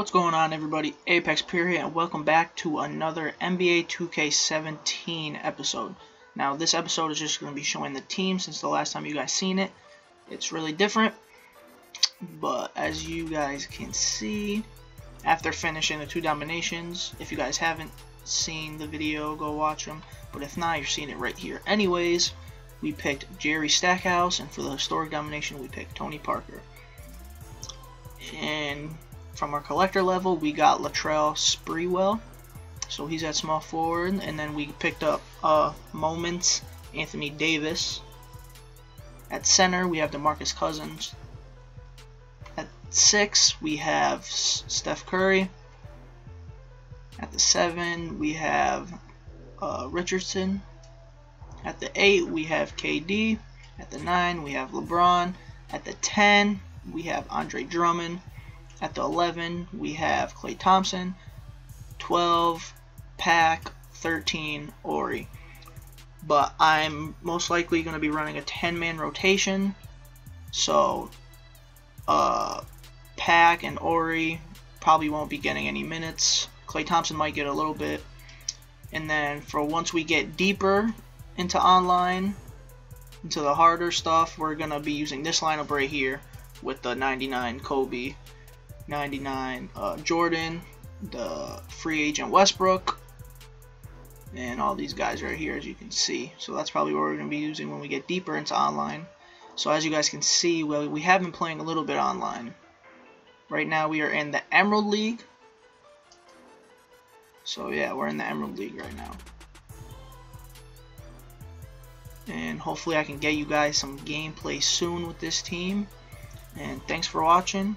What's going on everybody? Apex Period and welcome back to another NBA 2K17 episode. Now this episode is just going to be showing the team since the last time you guys seen it. It's really different. But as you guys can see, after finishing the two dominations, if you guys haven't seen the video, go watch them. But if not, you're seeing it right here. Anyways, we picked Jerry Stackhouse and for the historic domination we picked Tony Parker. And from our collector level, we got Latrell Sprewell. So he's at small forward. And then we picked up uh, Moments, Anthony Davis. At center, we have DeMarcus Cousins. At 6, we have Steph Curry. At the 7, we have uh, Richardson. At the 8, we have KD. At the 9, we have LeBron. At the 10, we have Andre Drummond. At the 11, we have Klay Thompson. 12, Pack. 13, Ori. But I'm most likely going to be running a 10-man rotation. So, uh, Pack and Ori probably won't be getting any minutes. Klay Thompson might get a little bit. And then for once we get deeper into online, into the harder stuff, we're going to be using this lineup right here with the 99 Kobe 99 uh, Jordan, the free agent Westbrook, and all these guys right here as you can see. So that's probably what we're going to be using when we get deeper into online. So as you guys can see, well, we have been playing a little bit online. Right now we are in the Emerald League. So yeah, we're in the Emerald League right now. And hopefully I can get you guys some gameplay soon with this team. And thanks for watching.